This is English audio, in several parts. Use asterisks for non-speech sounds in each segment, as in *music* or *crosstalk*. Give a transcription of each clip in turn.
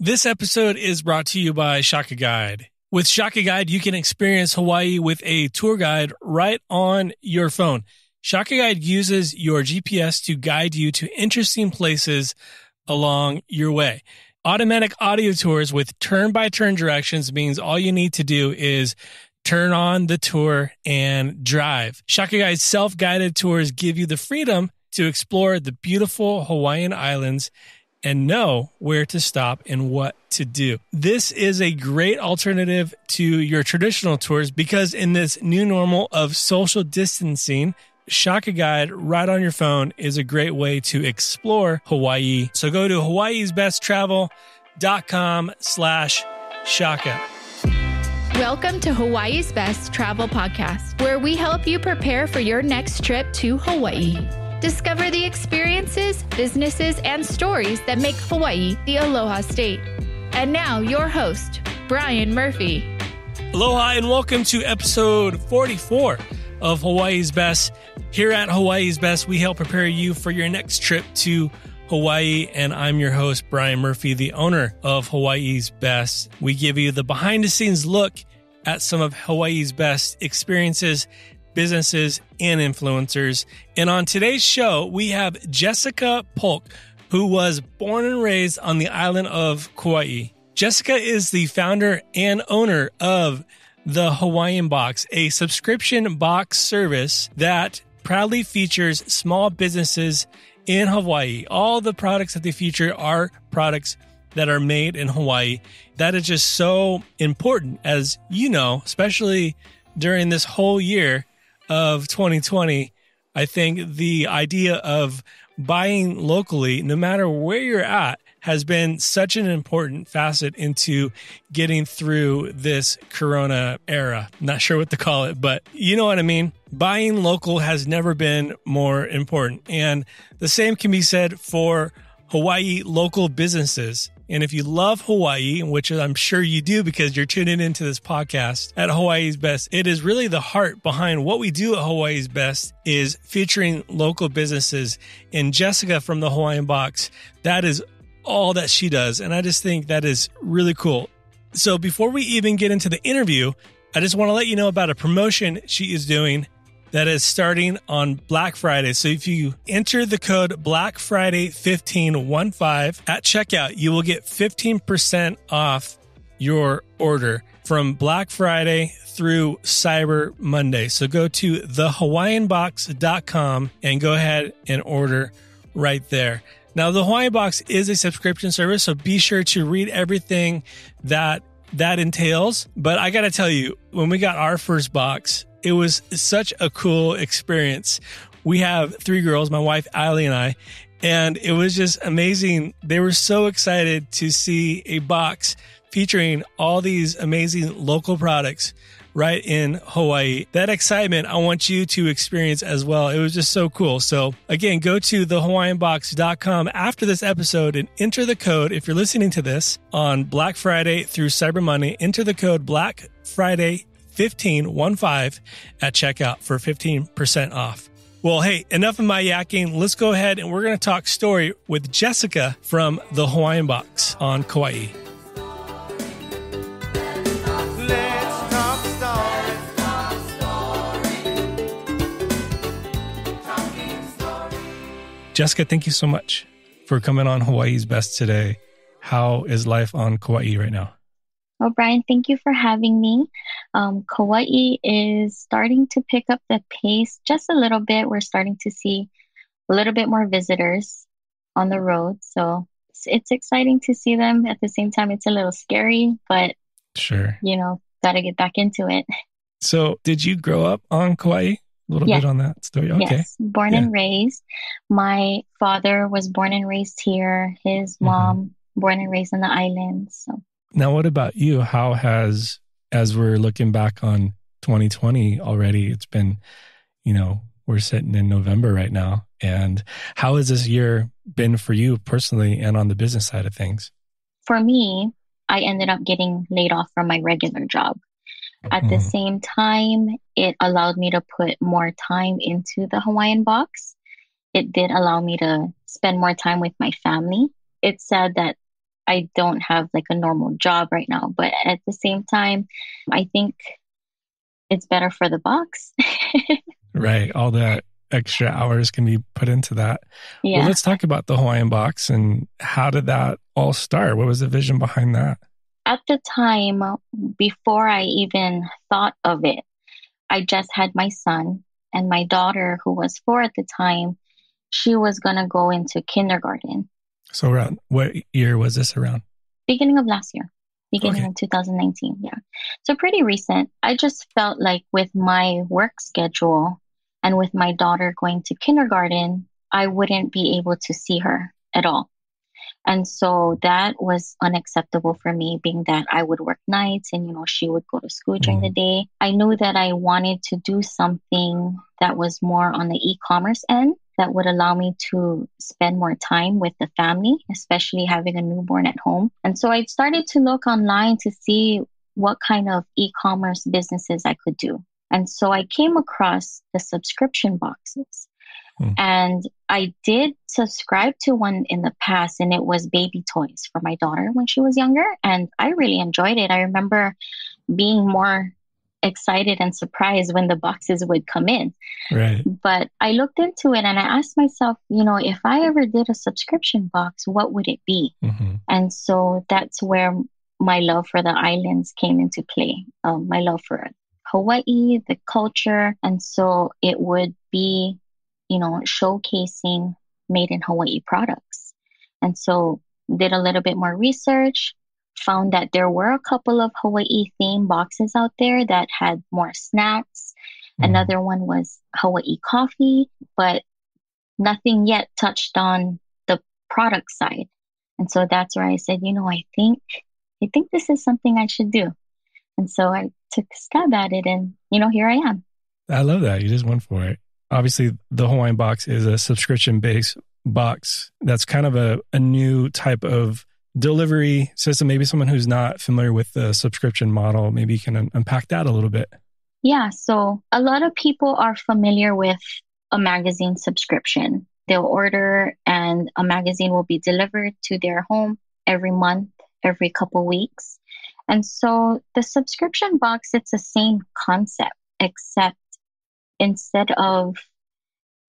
This episode is brought to you by Shaka Guide. With Shaka Guide, you can experience Hawaii with a tour guide right on your phone. Shaka Guide uses your GPS to guide you to interesting places along your way. Automatic audio tours with turn by turn directions means all you need to do is turn on the tour and drive. Shaka Guide's self guided tours give you the freedom to explore the beautiful Hawaiian islands and know where to stop and what to do. This is a great alternative to your traditional tours because in this new normal of social distancing, Shaka Guide right on your phone is a great way to explore Hawaii. So go to hawaii'sbesttravel.com slash Shaka. Welcome to Hawaii's Best Travel Podcast, where we help you prepare for your next trip to Hawaii. Discover the experiences, businesses, and stories that make Hawaii the Aloha State. And now, your host, Bryan Murphy. Aloha and welcome to episode 44 of Hawaii's Best. Here at Hawaii's Best, we help prepare you for your next trip to Hawaii, and I'm your host, Bryan Murphy, the owner of Hawaii's Best. We give you the behind the scenes look at some of Hawaii's best experiences businesses, and influencers. And on today's show, we have Jessica Polk, who was born and raised on the island of Kauai. Jessica is the founder and owner of the Hawaiian Box, a subscription box service that proudly features small businesses in Hawaii. All the products that they feature are products that are made in Hawaii. That is just so important, as you know, especially during this whole year of 2020, I think the idea of buying locally, no matter where you're at, has been such an important facet into getting through this corona era. Not sure what to call it, but you know what I mean? Buying local has never been more important. And the same can be said for Hawaii local businesses. And if you love Hawaii, which I'm sure you do because you're tuning into this podcast at Hawaii's Best, it is really the heart behind what we do at Hawaii's Best is featuring local businesses. And Jessica from the Hawaiian Box, that is all that she does. And I just think that is really cool. So before we even get into the interview, I just want to let you know about a promotion she is doing that is starting on Black Friday. So if you enter the code Black Friday 1515 at checkout, you will get 15% off your order from Black Friday through Cyber Monday. So go to thehawaiianbox.com and go ahead and order right there. Now, the Hawaiian Box is a subscription service, so be sure to read everything that that entails. But I got to tell you, when we got our first box, it was such a cool experience. We have three girls, my wife, Ali, and I, and it was just amazing. They were so excited to see a box featuring all these amazing local products right in Hawaii. That excitement I want you to experience as well. It was just so cool. So again, go to thehawaiianbox.com after this episode and enter the code if you're listening to this on Black Friday through Cyber Monday, enter the code Black Friday 1515 at checkout for 15% off. Well, hey, enough of my yakking. Let's go ahead and we're going to talk story with Jessica from the Hawaiian Box on Kauai. Jessica, thank you so much for coming on Hawaii's Best today. How is life on Kauai right now? Well, Bryan, thank you for having me. Um, Kauai is starting to pick up the pace just a little bit. We're starting to see a little bit more visitors on the road. So it's, it's exciting to see them. At the same time, it's a little scary, but sure, you know, got to get back into it. So, did you grow up on Kauai? A little bit on that story. Okay. Yes, born yeah. and raised. My father was born and raised here. His mm-hmm. mom mm-hmm. born and raised on the island. So now, what about you? How has, as we're looking back on 2020 already, it's been, you know, we're sitting in November right now. And how has this year been for you personally and on the business side of things? For me, I ended up getting laid off from my regular job. At mm-hmm. the same time, it allowed me to put more time into the Hawaiian box. It did allow me to spend more time with my family. It's sad that I don't have like a normal job right now. But at the same time, I think it's better for the box. *laughs* right. All that extra hours can be put into that. Yeah. Well, let's talk about the Hawaiian box and how did that all start? What was the vision behind that? At the time, before I even thought of it, I just had my son and my daughter, who was four at the time, she was going to go into kindergarten. So, around what year was this around? Beginning of last year, beginning okay. of 2019. Yeah. So, pretty recent. I just felt like with my work schedule and with my daughter going to kindergarten, I wouldn't be able to see her at all. And so that was unacceptable for me, being that I would work nights and, you know, she would go to school during the mm-hmm. day. I knew that I wanted to do something that was more on the e commerce end that would allow me to spend more time with the family, especially having a newborn at home. And so I started to look online to see what kind of e commerce businesses I could do. And so I came across the subscription boxes. Hmm. And I did subscribe to one in the past, and it was baby toys for my daughter when she was younger. And I really enjoyed it. I remember being more excited and surprised when the boxes would come in. Right. But I looked into it and I asked myself, you know, if I ever did a subscription box, what would it be? Mm-hmm. And so that's where my love for the islands came into play. Um, my love for Hawaii, the culture. And so it would be you know, showcasing made in Hawaii products. And so did a little bit more research, found that there were a couple of Hawaii themed boxes out there that had more snacks. Mm-hmm. Another one was Hawaii coffee, but nothing yet touched on the product side. And so that's where I said, you know, I think I think this is something I should do. And so I took a stab at it and you know, here I am. I love that. You just went for it obviously the Hawaiian box is a subscription based box. That's kind of a, a new type of delivery system. Maybe someone who's not familiar with the subscription model, maybe you can un- unpack that a little bit. Yeah. So a lot of people are familiar with a magazine subscription. They'll order and a magazine will be delivered to their home every month, every couple weeks. And so the subscription box, it's the same concept, except instead of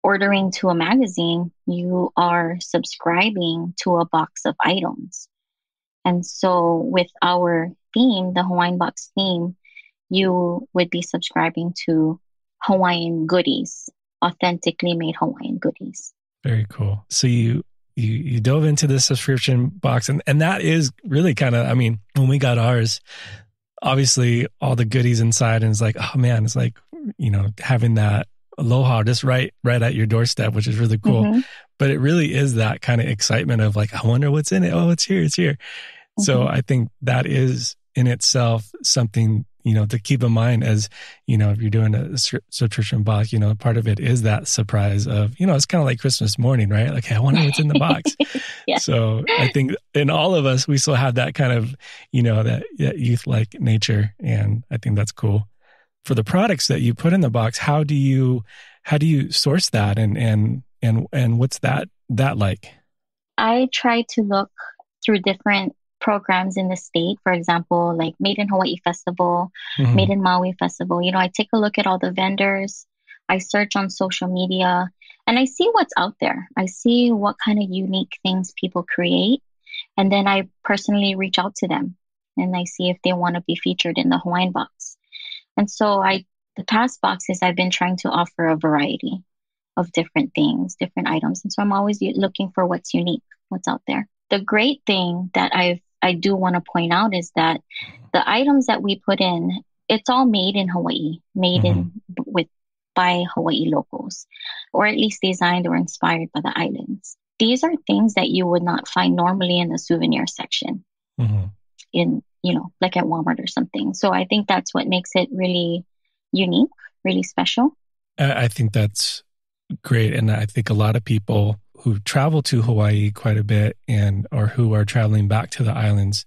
ordering to a magazine, you are subscribing to a box of items. And so, with our theme, the Hawaiian Box theme, you would be subscribing to Hawaiian goodies, authentically made Hawaiian goodies. Very cool. So you you you dove into the subscription box, and and that is really kind of. I mean, when we got ours, obviously all the goodies inside, and it's like, oh man, it's like you know, having that aloha just right right at your doorstep, which is really cool. Mm-hmm. But it really is that kind of excitement of like, I wonder what's in it. Oh, it's here, it's here. Mm-hmm. So I think that is in itself something you know to keep in mind as you know if you're doing a subscription box you know part of it is that surprise of you know it's kind of like christmas morning right like hey, i wonder what's in the *laughs* box yeah. so i think in all of us we still have that kind of you know that, that youth like nature and i think that's cool for the products that you put in the box, how do you how do you source that and and and and what's that that like? I try to look through different programs in the state. For example, like Made in Hawaii Festival, mm-hmm. Made in Maui Festival. You know, I take a look at all the vendors. I search on social media and I see what's out there. I see what kind of unique things people create. And then I personally reach out to them and I see if they want to be featured in the Hawaiian box. And so I, the past boxes, I've been trying to offer a variety of different things, different items. And so I'm always looking for what's unique, what's out there. The great thing that I I do want to point out is that the items that we put in, it's all made in Hawaii, made mm-hmm. in with by Hawaii locals, or at least designed or inspired by the islands. These are things that you would not find normally in the souvenir section. Mm-hmm. In you know, like at Walmart or something. So I think that's what makes it really unique, really special. I think that's great. And I think a lot of people who travel to Hawaii quite a bit and or who are traveling back to the islands,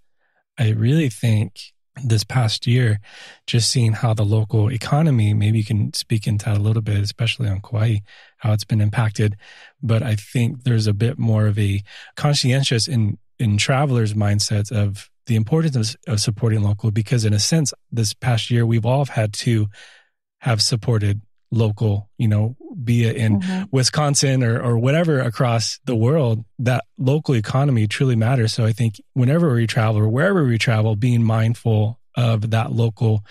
I really think this past year, just seeing how the local economy, maybe you can speak into that a little bit, especially on Kauai, how it's been impacted. But I think there's a bit more of a conscientious in in travelers' mindsets of the importance of, of supporting local because in a sense this past year we've all had to have supported local you know be it in mm-hmm. wisconsin or, or whatever across the world that local economy truly matters so i think whenever we travel or wherever we travel being mindful of that local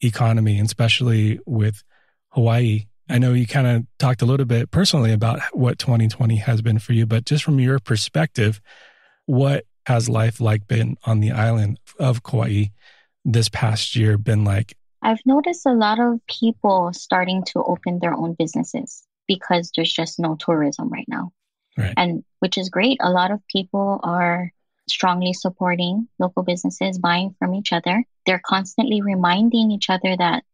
economy and especially with hawaii i know you kind of talked a little bit personally about what 2020 has been for you but just from your perspective what has life like been on the island of Kauai this past year been like? I've noticed a lot of people starting to open their own businesses because there's just no tourism right now. Right. And which is great. A lot of people are strongly supporting local businesses, buying from each other. They're constantly reminding each other that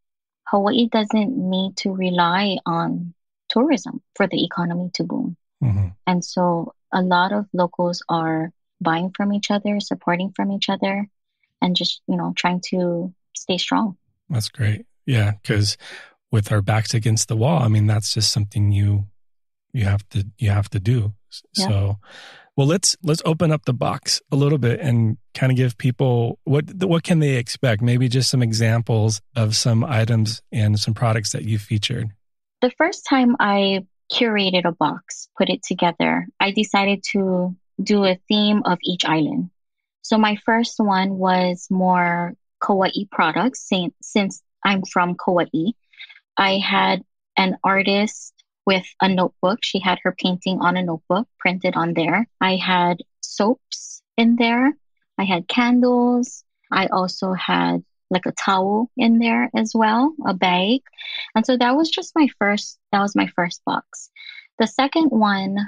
Hawaii doesn't need to rely on tourism for the economy to boom. Mm-hmm. And so a lot of locals are buying from each other, supporting from each other, and just, you know, trying to stay strong. That's great. Yeah. Cause with our backs against the wall, I mean, that's just something you, you have to, you have to do. Yeah. So, well, let's, let's open up the box a little bit and kind of give people what, what can they expect? Maybe just some examples of some items and some products that you featured. The first time I curated a box, put it together, I decided to do a theme of each island. So my first one was more Kauai products since I'm from Kauai. I had an artist with a notebook. She had her painting on a notebook printed on there. I had soaps in there. I had candles. I also had like a towel in there as well, a bag. And so that was just my first, that was my first box. The second one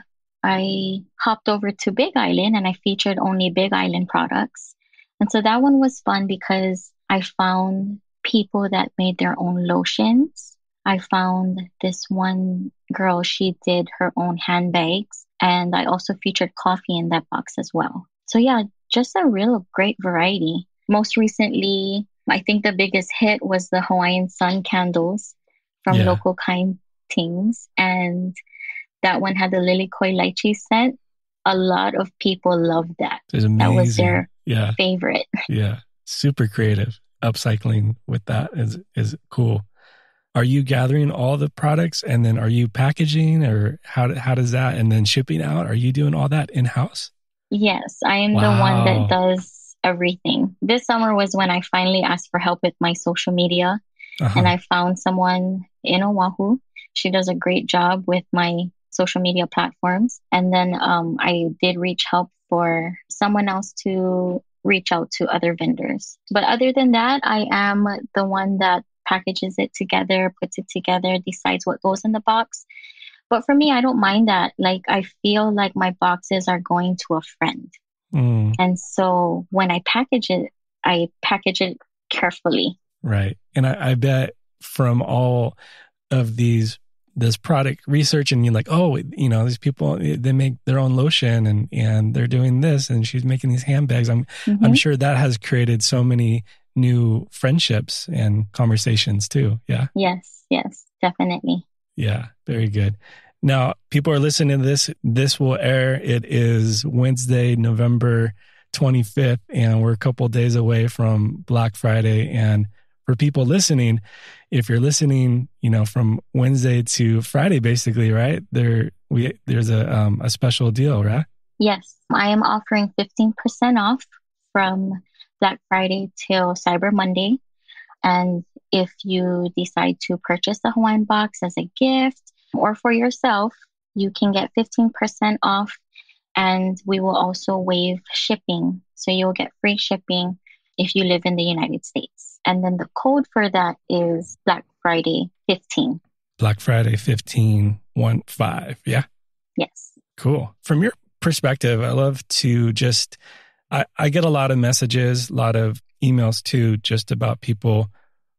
I hopped over to Big Island and I featured only Big Island products. And so that one was fun because I found people that made their own lotions. I found this one girl, she did her own handbags. And I also featured coffee in that box as well. So, yeah, just a real great variety. Most recently, I think the biggest hit was the Hawaiian Sun candles from yeah. local kind things. And that one had the lilikoi lychee scent. A lot of people loved that. That was their yeah. favorite. Yeah. Super creative. Upcycling with that is is cool. Are you gathering all the products and then are you packaging or how how does that and then shipping out? Are you doing all that in house? Yes, I am wow. the one that does everything. This summer was when I finally asked for help with my social media uh-huh. and I found someone in Oahu. She does a great job with my social media platforms. And then um, I did reach help for someone else to reach out to other vendors. But other than that, I am the one that packages it together, puts it together, decides what goes in the box. But for me, I don't mind that. Like, I feel like my boxes are going to a friend. Mm. And so when I package it, I package it carefully. Right. And I, I bet from all of these this product research and you're like, oh, you know, these people they make their own lotion and and they're doing this and she's making these handbags. I'm mm-hmm. I'm sure that has created so many new friendships and conversations too. Yeah. Yes, yes, definitely. Yeah, very good. Now, people are listening to this. This will air. It is Wednesday, November 25th, and we're a couple days away from Black Friday. And for people listening, if you're listening, you know, from Wednesday to Friday, basically, right? There, we there's a um, a special deal, right? Yes, I am offering 15% off from Black Friday till Cyber Monday. And if you decide to purchase the Hawaiian box as a gift or for yourself, you can get 15% off. And we will also waive shipping. So you'll get free shipping if you live in the United States. And then the code for that is Black Friday 15. Black Friday 15, 1 5. Yeah. Yes. Cool. From your perspective, I love to just, I, I get a lot of messages, a lot of emails too, just about people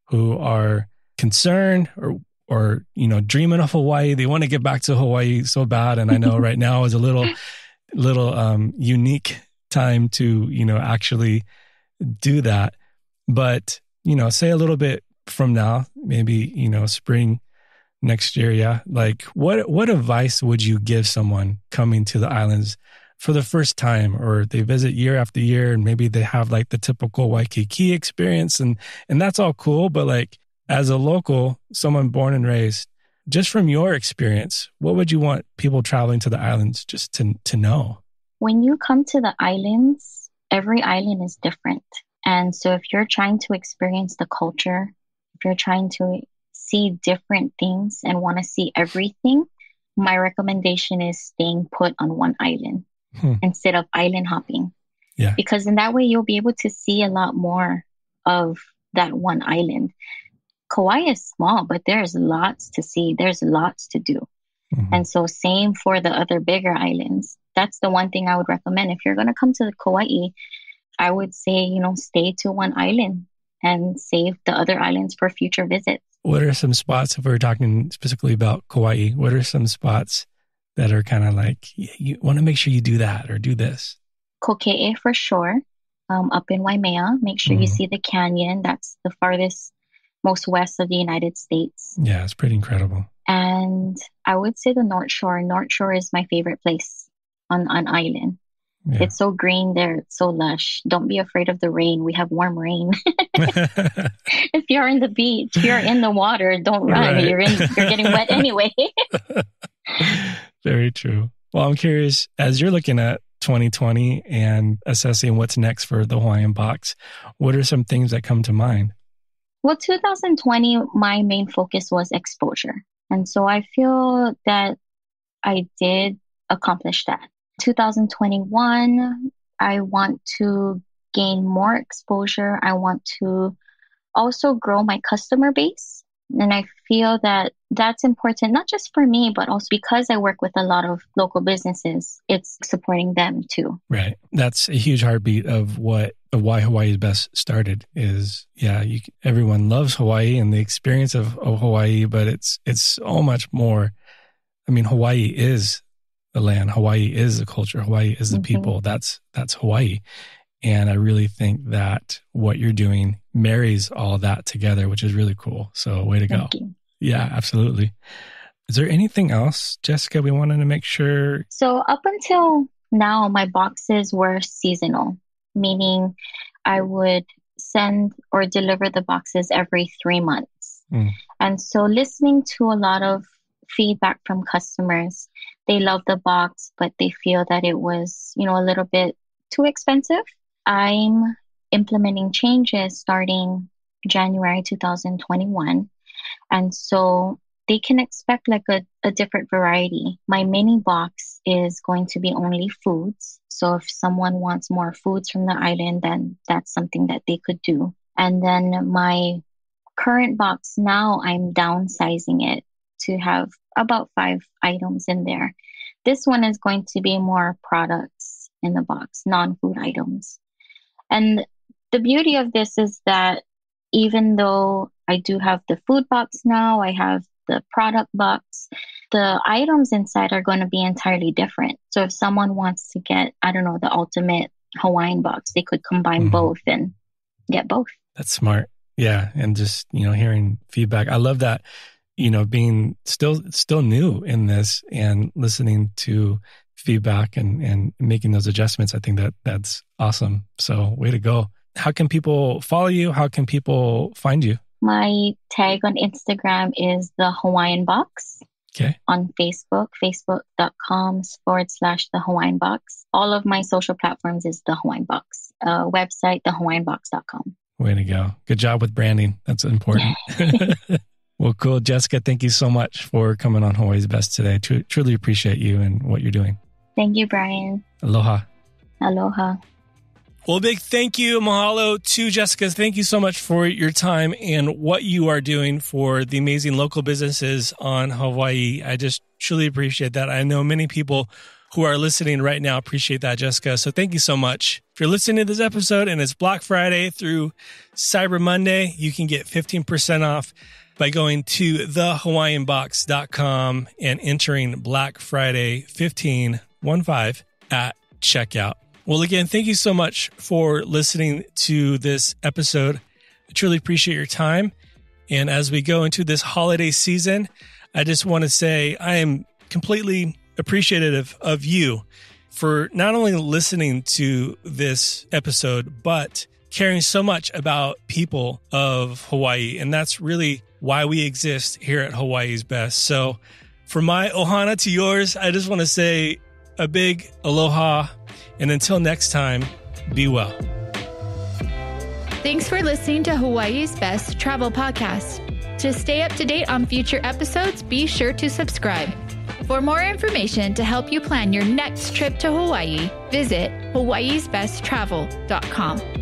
who are concerned or or you know dreaming of Hawaii. They want to get back to Hawaii so bad, and I know *laughs* right now is a little little um, unique time to you know actually do that. But, you know, say a little bit from now, maybe, you know, spring next year. Yeah. Like what, what advice would you give someone coming to the islands for the first time or they visit year after year and maybe they have like the typical Waikiki experience and and that's all cool but like as a local someone born and raised just from your experience what would you want people traveling to the islands just to to know when you come to the islands every island is different and so if you're trying to experience the culture if you're trying to see different things and want to see everything my recommendation is staying put on one island hmm. instead of island hopping. Yeah. Because in that way, you'll be able to see a lot more of that one island. Kauai is small, but there's lots to see. There's lots to do. Mm-hmm. And so, same for the other bigger islands. That's the one thing I would recommend. If you're going to come to Kauai, I would say, you know, stay to one island and save the other islands for future visits. What are some spots, if we're talking specifically about Kauai, what are some spots that are kind of like, you want to make sure you do that or do this? Kokee for sure. Um, up in Waimea, make sure mm-hmm. you see the canyon. That's the farthest, most west of the United States. Yeah, it's pretty incredible. And I would say the North Shore. North Shore is my favorite place on an island. Yeah. It's so green there. It's so lush. Don't be afraid of the rain. We have warm rain. *laughs* if you're in the beach, you're in the water. Don't run. Right. You're in. You're getting wet *laughs* anyway. *laughs* Very true. Well, I'm curious as you're looking at 2020 and assessing what's next for the Hawaiian box. What are some things that come to mind? Well, 2020, my main focus was exposure. And so I feel that I did accomplish that. 2021, I want to gain more exposure. I want to also grow my customer base. And I feel that that's important, not just for me, but also because I work with a lot of local businesses, it's supporting them too. Right. That's a huge heartbeat of what of why Hawaii is best started is yeah, you, everyone loves Hawaii and the experience of, of Hawaii, but it's it's so much more. I mean, Hawaii is the land. Hawaii is the culture. Hawaii is the mm-hmm. people. That's that's Hawaii. And I really think that what you're doing marries all that together, which is really cool. So way to Thank go. You. Yeah, absolutely. Is there anything else, Jessica, we wanted to make sure? So up until now, my boxes were seasonal, meaning I would send or deliver the boxes every three months. Mm. And so listening to a lot of feedback from customers, they love the box, but they feel that it was, you know, a little bit too expensive. I'm implementing changes starting January 2021. And so they can expect like a, a different variety. My mini box is going to be only foods. So if someone wants more foods from the island, then that's something that they could do. And then my current box now, I'm downsizing it to have about five items in there. This one is going to be more products in the box, non food items. And the beauty of this is that even though I do have the food box now, I have the product box, the items inside are going to be entirely different. So if someone wants to get, I don't know, the ultimate Hawaiian box, they could combine mm-hmm. both and get both. That's smart. Yeah. And just, you know, hearing feedback. I love that, you know, being still, still new in this and listening to feedback and, and making those adjustments. I think that that's awesome. So way to go. How can people follow you? How can people find you? My tag on Instagram is the Hawaiian Box. Okay. On Facebook, facebook.com forward slash the Hawaiian Box. All of my social platforms is the Hawaiian Box. Uh, website, thehawaiianbox.com. Way to go. Good job with branding. That's important. *laughs* *laughs* well, cool. Jessica, thank you so much for coming on Hawaii's Best today. Tr- truly appreciate you and what you're doing. Thank you, Bryan. Aloha. Aloha. Well, big thank you, mahalo to Jessica. Thank you so much for your time and what you are doing for the amazing local businesses on Hawaii. I just truly appreciate that. I know many people who are listening right now appreciate that, Jessica. So thank you so much. If you're listening to this episode and it's Black Friday through Cyber Monday, you can get 15% off by going to thehawaiianbox.com and entering Black Friday 15 at checkout. Well, again, thank you so much for listening to this episode. I truly appreciate your time. And as we go into this holiday season, I just want to say I am completely appreciative of you for not only listening to this episode, but caring so much about people of Hawaii. And that's really why we exist here at Hawaii's Best. So, from my ohana to yours, I just want to say a big aloha. And until next time, be well. Thanks for listening to Hawaii's Best Travel Podcast. To stay up to date on future episodes, be sure to subscribe. For more information to help you plan your next trip to Hawaii, visit hawaiisbesttravel.com.